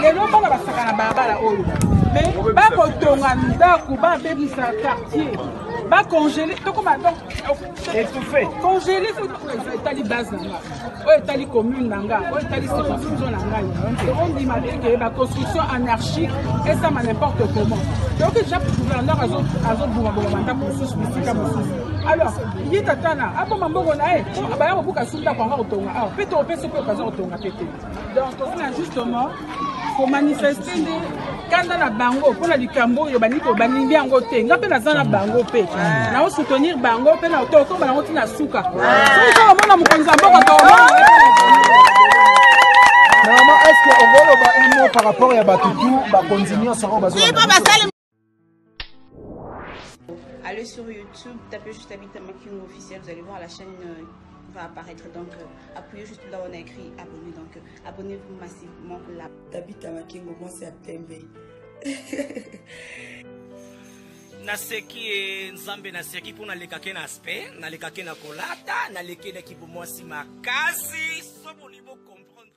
lelo bana basaka na balabala oyo me bakotonga ndako babebisa quartier bacongele tokoma congele etali base na nga oyo etali commune na nga oyo etali circonscription na ngai ondima te ke baconstruction anarchique esama n'importe comment donc ja gouverneur azobungabunga bandako mosusu bisika mosusu alors ye tatana aboma mbongo na ye baya kobuka su ndako yango kotonga awa mpe topesi mpe okaza kotonga mpe te donc tosi na justement komanifeste nde kanda na bango mpo na likambo oyo balingi balingi yango te nga mpe naza na bango mpe ah. nao soutenir bango mpe tokoma yango ti na suka ah. soki tokomona mokonzi ya mboka tokomona Normalement, est-ce qu'on va le par rapport à Batutu, Bakonzi, Nyon, Soro, Bazola Allez sur YouTube, tapez juste Abita Making officiel, vous allez voir la chaîne euh, va apparaître. Donc, euh, appuyez juste là où on a écrit abonné. Donc, euh, abonnez-vous massivement là. Tabitha Makingo, moi c'est Apembe. naseki e nzambe naseki mpo nalekake na aspect nalekake na kolata nalekelaki bomwasi makasi sobo libo comprendre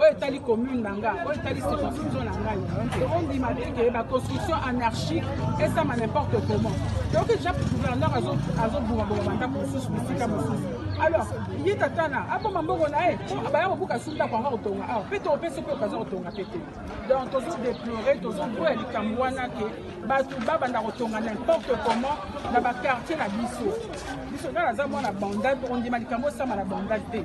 oyo etali commune na nga oyo etali circonscription na ngai tokondima te ke baconstruction anarchique esama n'importe comment toyoki deja gouverneur azobungabunga bandako mosusu bisika mosusu alors ye tatana aboma mbongo na ye po baya kobuka su ndako yango kotonga awa mpe tokopesi mpe okaza kotonga mpe te donc tozodeplore tozoboya likambo wana ke bato babanda kotonga n'importe comment na baquartier na biso biso kaka naza mwana bandal tokondima likambo osama na bandal te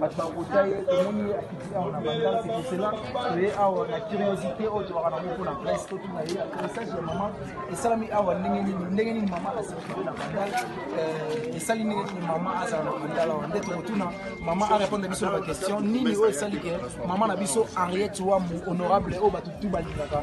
bato bakota ye tomoni ye akiti awa na bandal c'est pour cela toye awa na curiosité oyo tozwaka nango mpo na presse totuna ye atterrissage ya mama esalami awa ndenge nini ndenge nini mama asirkule na bandal euh, esali ndenge nini mama azala na bandal awa nde tokotuna mama arépondre biso na baquestion nini oyo esali ke mama na biso henriette wamu honorable oyo bato tu balingaka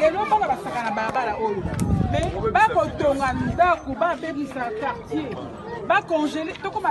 lelo bana basaka na balabala oyo me bakotonga ndako babebisa quartier bakongele tokoma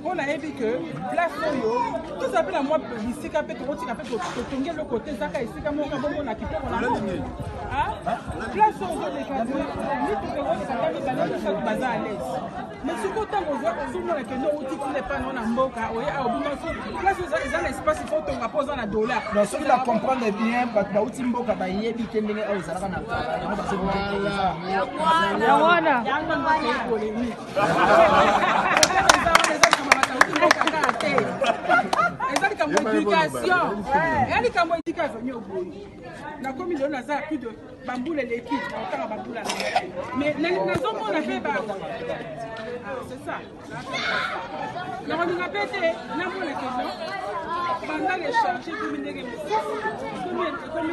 mpo nayebi ke place oyo tozala mpe na mwa bisika mpe tokotika mpe totongi eloko te ezaka esika moko bongo na kitoko na place oyo ozoleka mituka ekoleka ta mibale mosatu baza alaise mais soki ntango ozomona kende outi kuna epai nao na mboka oye awa bimaso place eza na espace fo otonga mpo oza na dollar donc soki na comprendre bien bato bauti mboka bayebi te ndenge oyo ezalaka na yango bazokoyango wana eza likambo education eza likambo education nyo boyi nakomi lelo naza plus de bambula eleki naotanga bambula mais nazomona mpe ba c'est ça nakolinga mpe te namona keno banda lechange komi ndenge mosusu komi ekomi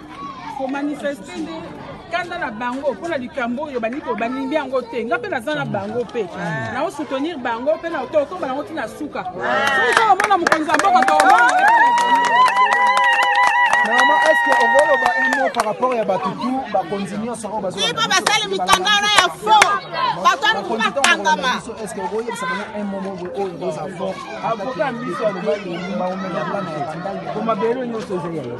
komanifeste nde kanda na bango mpo na likambo oyo balingi balingi yango te nga mpe naza na bango mpe ah. nao soutenir bango mpe tokoma yango ti na suka ah. soki kaka mona mokonzi ya mboka tokomona Maman, est-ce que Ogoloba un mot par rapport à Batutu, Bakonzi nyonso oyo bazo Iba basali mikanda wana ya faux. Bato wana kuba kangama. Est-ce que okoyebisa bango un mot moko oyo boza fort? Avocat mbiso alobaki maomela bana ya bandali. Komabelo nyonso ezali yango.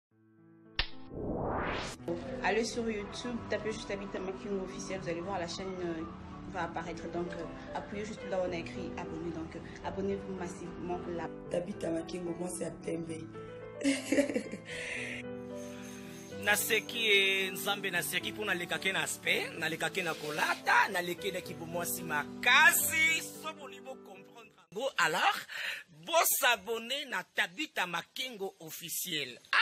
Allez sur YouTube, tapez juste Abita Making officiel, vous allez voir la chaîne euh, va apparaître. Donc, euh, appuyez juste là où on a écrit abonné. Donc, euh, abonnez-vous massivement là. Tabitha Makingo, moi c'est Apembe. naseki e nzambe naseki mpo nalekaki na aspect nalekaki na kolata nalekelaki bomwasi makasi soboni bocomprendre yango alors bosabone na tabita makengo officiel ah!